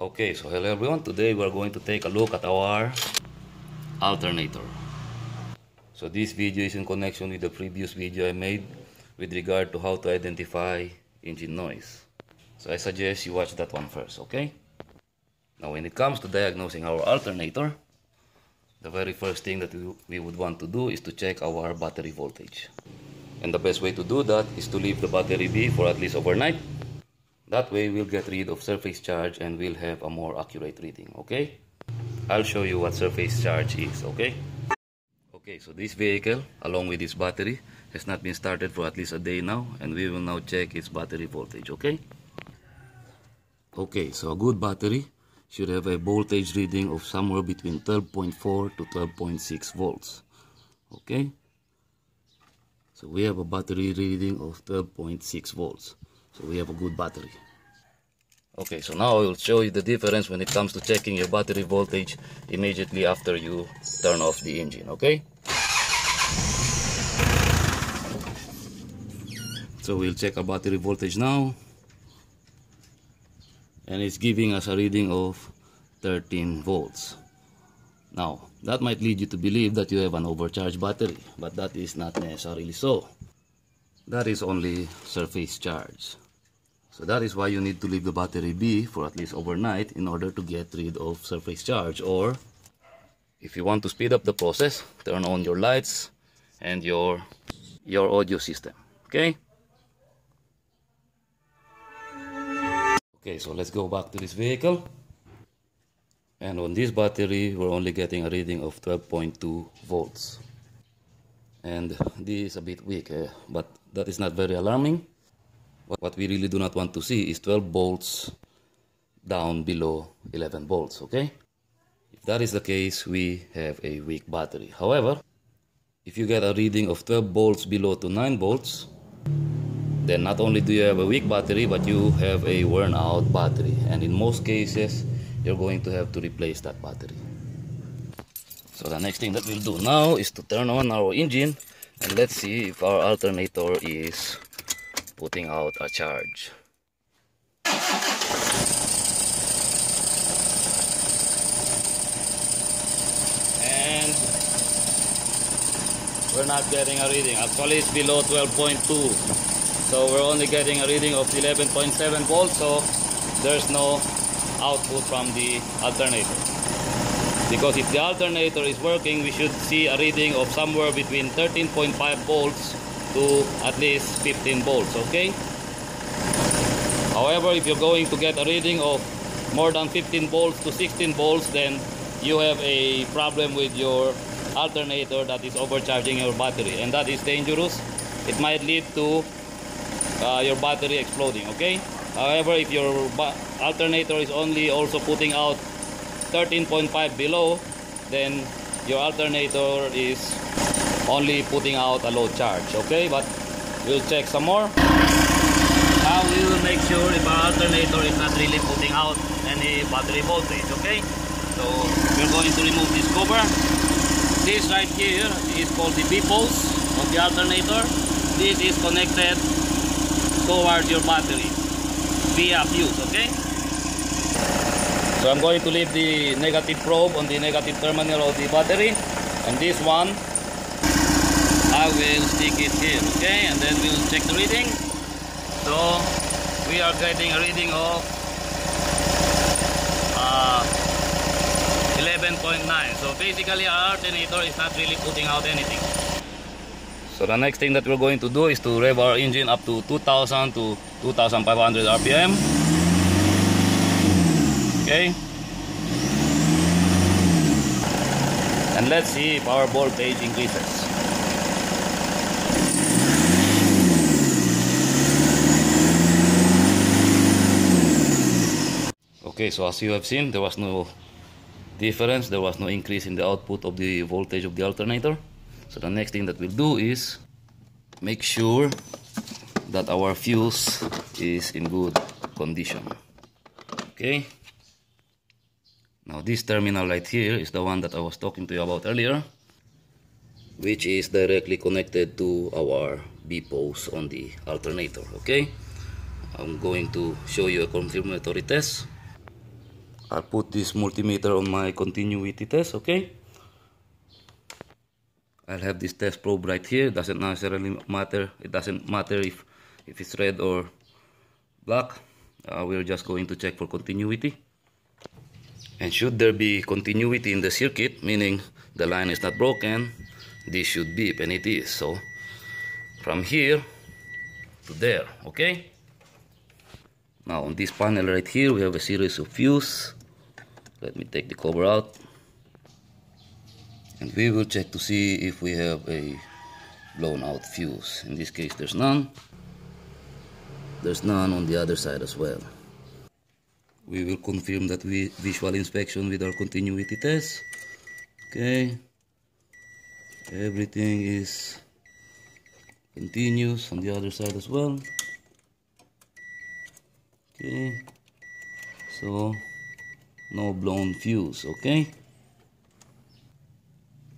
Okay, so hello everyone. Today we are going to take a look at our alternator. So this video is in connection with the previous video I made with regard to how to identify engine noise. So I suggest you watch that one first, okay? Now when it comes to diagnosing our alternator, the very first thing that we would want to do is to check our battery voltage. And the best way to do that is to leave the battery be for at least overnight that way we'll get rid of surface charge and we'll have a more accurate reading, okay? I'll show you what surface charge is, okay? Okay, so this vehicle, along with its battery, has not been started for at least a day now and we will now check its battery voltage, okay? Okay, so a good battery should have a voltage reading of somewhere between 12.4 to 12.6 volts, okay? So we have a battery reading of 12.6 volts. So we have a good battery. Okay, so now I will show you the difference when it comes to checking your battery voltage immediately after you turn off the engine, okay? So we'll check our battery voltage now. And it's giving us a reading of 13 volts. Now, that might lead you to believe that you have an overcharged battery, but that is not necessarily so. That is only surface charge. So that is why you need to leave the battery be for at least overnight in order to get rid of surface charge or if you want to speed up the process, turn on your lights and your your audio system. Okay? Okay, so let's go back to this vehicle. And on this battery, we're only getting a reading of 12.2 volts. And this is a bit weak, eh? but that is not very alarming. What we really do not want to see is 12 volts down below 11 volts, okay? If that is the case, we have a weak battery. However, if you get a reading of 12 volts below to 9 volts, then not only do you have a weak battery, but you have a worn out battery. And in most cases, you're going to have to replace that battery. So the next thing that we'll do now is to turn on our engine and let's see if our alternator is putting out a charge. And we're not getting a reading. Actually, it's below 12.2. So we're only getting a reading of 11.7 volts. So there's no output from the alternator. Because if the alternator is working, we should see a reading of somewhere between 13.5 volts to at least 15 volts okay? However if you're going to get a reading of more than 15 volts to 16 volts then you have a problem with your alternator that is overcharging your battery and that is dangerous. It might lead to uh, your battery exploding okay? However if your alternator is only also putting out 13.5 below then your alternator is only putting out a low charge okay? But we'll check some more. Now we will make sure if our alternator is not really putting out any battery voltage okay? So we're going to remove this cover. This right here is called the B pulse of the alternator. This is connected towards your battery via fuse okay so I'm going to leave the negative probe on the negative terminal of the battery. And this one I will stick it here okay? And then we'll check the reading. So we are getting a reading of uh, 11.9 so basically our alternator is not really putting out anything. So the next thing that we're going to do is to rev our engine up to 2000 to 2500 rpm okay and let's see if our voltage increases Okay, so as you have seen, there was no difference, there was no increase in the output of the voltage of the alternator. So the next thing that we'll do is make sure that our fuse is in good condition. Okay. Now this terminal right here is the one that I was talking to you about earlier, which is directly connected to our B post on the alternator. Okay. I'm going to show you a confirmatory test. I'll put this multimeter on my continuity test, okay? I'll have this test probe right here. Doesn't necessarily matter. It doesn't matter if, if it's red or black. Uh, we're just going to check for continuity. And should there be continuity in the circuit, meaning the line is not broken, this should beep, and it is. So from here to there, okay? Now on this panel right here, we have a series of fuse. Let me take the cover out. And we will check to see if we have a blown out fuse. In this case, there's none. There's none on the other side as well. We will confirm that we visual inspection with our continuity test. Okay. Everything is continuous on the other side as well. Okay. So no blown fuse, okay?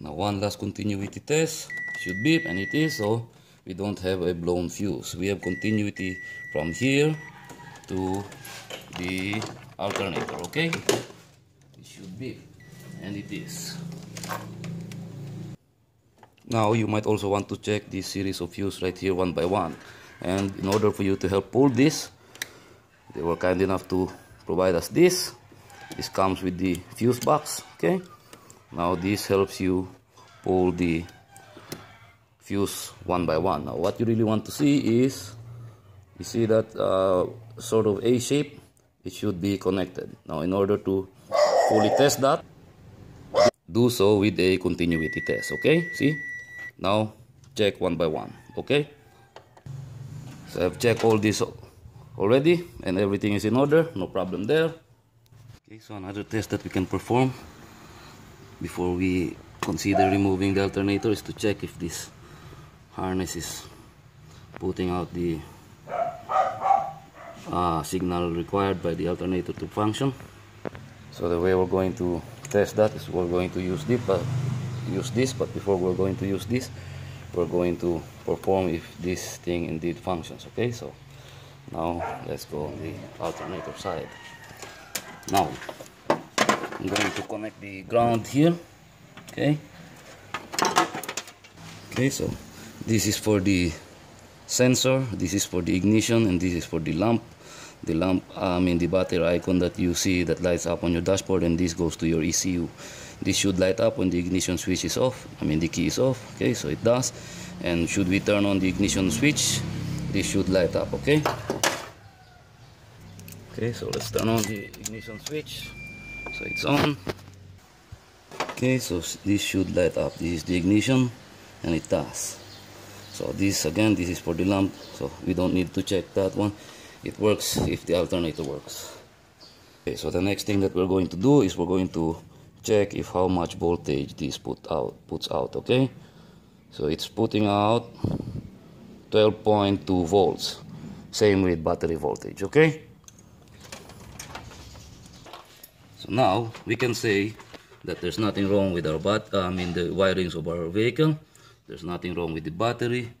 Now one last continuity test should beep and it is so we don't have a blown fuse. We have continuity from here to the alternator, okay? It should be and it is. Now you might also want to check this series of fuse right here one by one. And in order for you to help pull this, they were kind enough to provide us this this comes with the fuse box okay now this helps you pull the fuse one by one now what you really want to see is you see that uh, sort of A shape it should be connected. Now in order to fully test that do so with a continuity test okay? See? Now check one by one okay? So I've checked all this already and everything is in order. No problem there. Okay, so another test that we can perform before we consider removing the alternator is to check if this harness is putting out the uh, signal required by the alternator to function. So the way we're going to test that is we're going to use this, but use this. But before we're going to use this, we're going to perform if this thing indeed functions. Okay, so now let's go on the alternator side now I'm going to connect the ground here okay okay so this is for the sensor this is for the ignition and this is for the lamp the lamp I mean the battery icon that you see that lights up on your dashboard and this goes to your ECU this should light up when the ignition switch is off. I mean the key is off okay so it does. And should we turn on the ignition switch this should light up okay? Okay so let's turn on the ignition switch. So it's on. Okay so this should light up. This is the ignition and it does. So this again this is for the lamp so we don't need to check that one it works. If the alternator works. Okay so the next thing that we're going to do is we're going to check if how much voltage this put out puts out okay? So it's putting out 12.2 volts. Same with battery voltage okay? So now we can say that there's nothing wrong with our bat I mean the wirings of our vehicle. There's nothing wrong with the battery.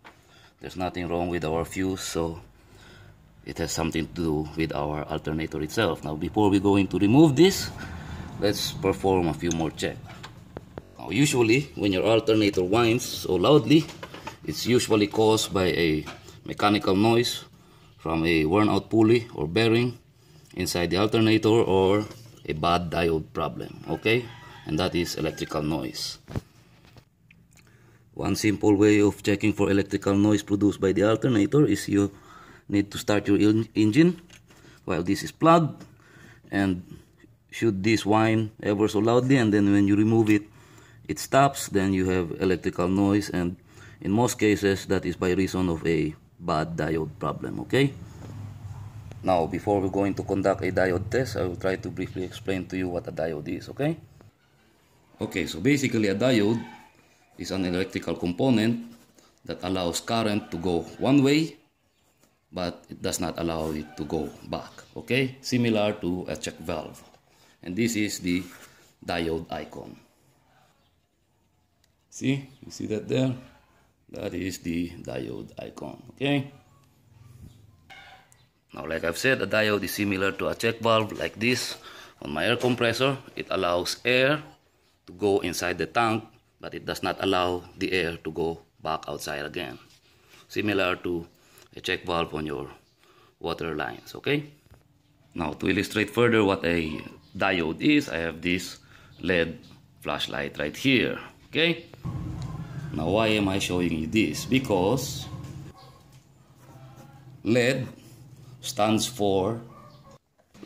There's nothing wrong with our fuse so it has something to do with our alternator itself. Now before we go into remove this let's perform a few more checks now usually when your alternator whines so loudly it's usually caused by a mechanical noise from a worn out pulley or bearing inside the alternator or a bad diode problem okay? And that is electrical noise. One simple way of checking for electrical noise produced by the alternator is you need to start your engine while this is plugged and should this whine ever so loudly and then when you remove it it stops then you have electrical noise and in most cases that is by reason of a bad diode problem okay now, before we're going to conduct a diode test, I will try to briefly explain to you what a diode is, okay? Okay, so basically a diode is an electrical component that allows current to go one way, but it does not allow it to go back, okay? Similar to a check valve. And this is the diode icon. See? You see that there? That is the diode icon, okay? Now like I've said, a diode is similar to a check valve like this On my air compressor, it allows air to go inside the tank, but it does not allow the air to go back outside again. Similar to a check valve on your water lines, okay? Now to illustrate further what a diode is, I have this LED flashlight right here, okay? Now why am I showing you this? Because LED stands for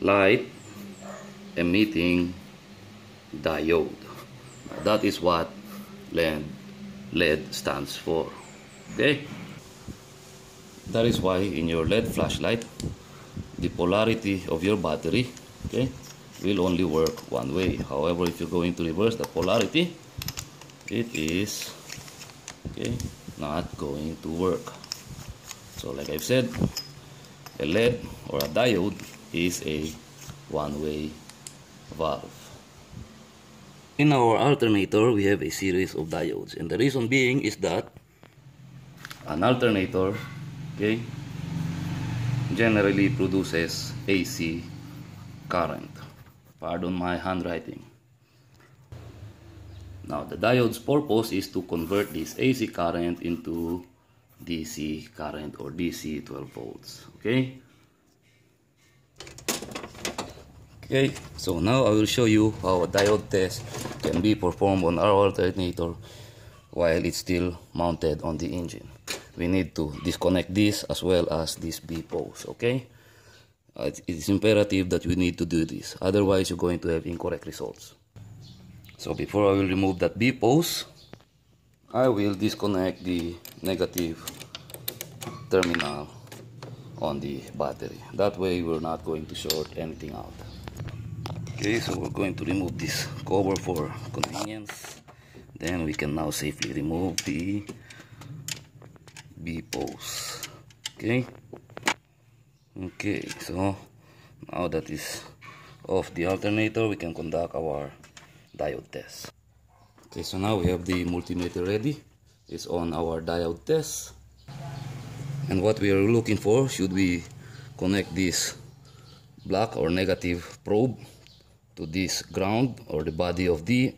light emitting diode. That is what LED, stands for. Okay? That is why in your LED flashlight, the polarity of your battery okay, will only work one way. However, if you're going to reverse the polarity, it is okay, not going to work. So like I've said, a LED or a diode is a one-way valve. In our alternator, we have a series of diodes. And the reason being is that an alternator okay, generally produces AC current. Pardon my handwriting. Now, the diode's purpose is to convert this AC current into DC current or DC 12 volts. Okay? Okay, so now I will show you how a diode test can be performed on our alternator while it's still mounted on the engine. We need to disconnect this as well as this B post, okay? Uh, it's imperative that we need to do this, otherwise you're going to have incorrect results. So before I will remove that B post, I will disconnect the negative terminal on the battery. That way we're not going to short anything out okay so we're going to remove this cover for convenience then we can now safely remove the B post okay. Okay so now that is off the alternator we can conduct our diode test. Okay so now we have the multimeter ready. It's on our diode test. And what we are looking for should we connect this black or negative probe to this ground or the body of the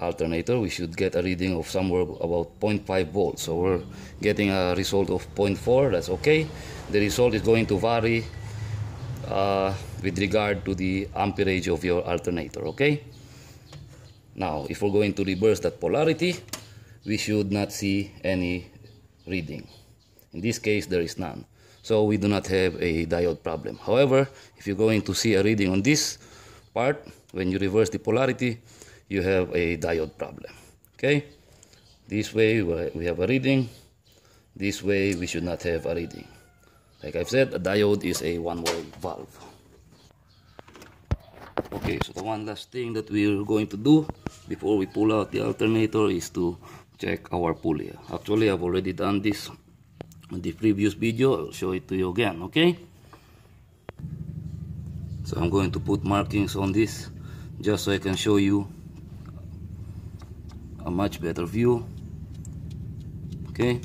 alternator we should get a reading of somewhere about 0.5 volts. So we're getting a result of 0.4 that's okay. The result is going to vary uh, with regard to the amperage of your alternator okay? Now if we're going to reverse that polarity we should not see any reading. In this case there is none. So we do not have a diode problem. However if you're going to see a reading on this part, when you reverse the polarity, you have a diode problem. Okay? This way we have a reading. This way we should not have a reading. Like I've said, a diode is a one-way valve. Okay, so the one last thing that we're going to do before we pull out the alternator is to check our pulley. Actually, I've already done this in the previous video. I'll show it to you again, okay? so I'm going to put markings on this just so I can show you a much better view. Okay.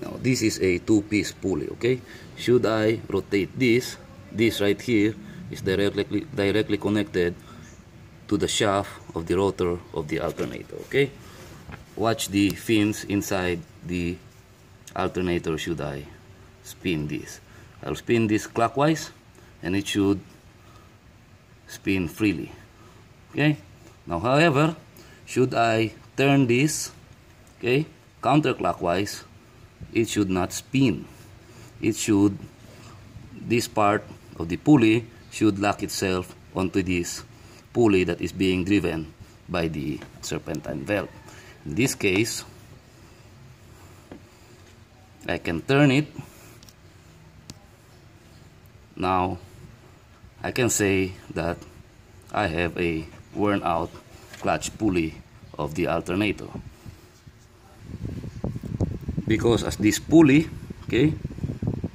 Now this is a two-piece pulley okay? Should I rotate this? This right here is directly directly connected to the shaft of the rotor of the alternator okay? Watch the fins inside the alternator should I spin this. I'll spin this clockwise and it should spin freely. Okay? Now, however, should I turn this, okay, counterclockwise, it should not spin. It should, this part of the pulley should lock itself onto this pulley that is being driven by the serpentine belt. In this case, I can turn it now I can say that I have a worn out clutch pulley of the alternator because as this pulley okay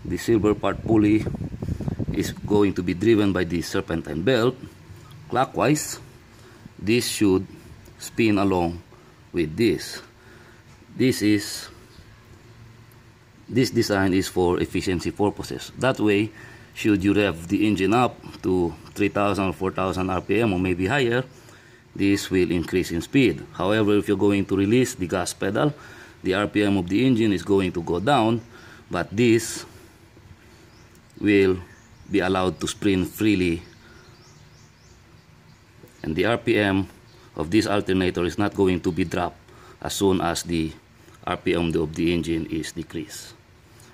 the silver part pulley is going to be driven by the serpentine belt clockwise this should spin along with this this is this design is for efficiency purposes. That way, should you rev the engine up to 3000 or 4000 RPM or maybe higher, this will increase in speed. However, if you're going to release the gas pedal, the RPM of the engine is going to go down, but this will be allowed to spin freely and the RPM of this alternator is not going to be dropped as soon as the RPM of the engine is decreased.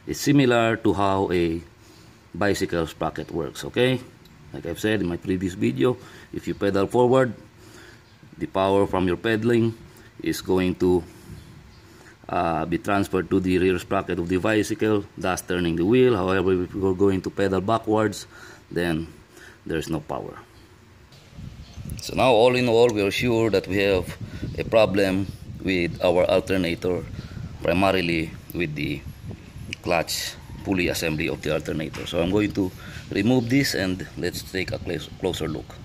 It's similar to how a bicycle sprocket works, okay? Like I've said in my previous video, if you pedal forward, the power from your pedaling is going to uh, be transferred to the rear sprocket of the bicycle, thus turning the wheel. However, if you're going to pedal backwards, then there's no power. So now all in all, we are sure that we have a problem with our alternator, primarily with the clutch pulley assembly of the alternator. So I'm going to remove this and let's take a closer look.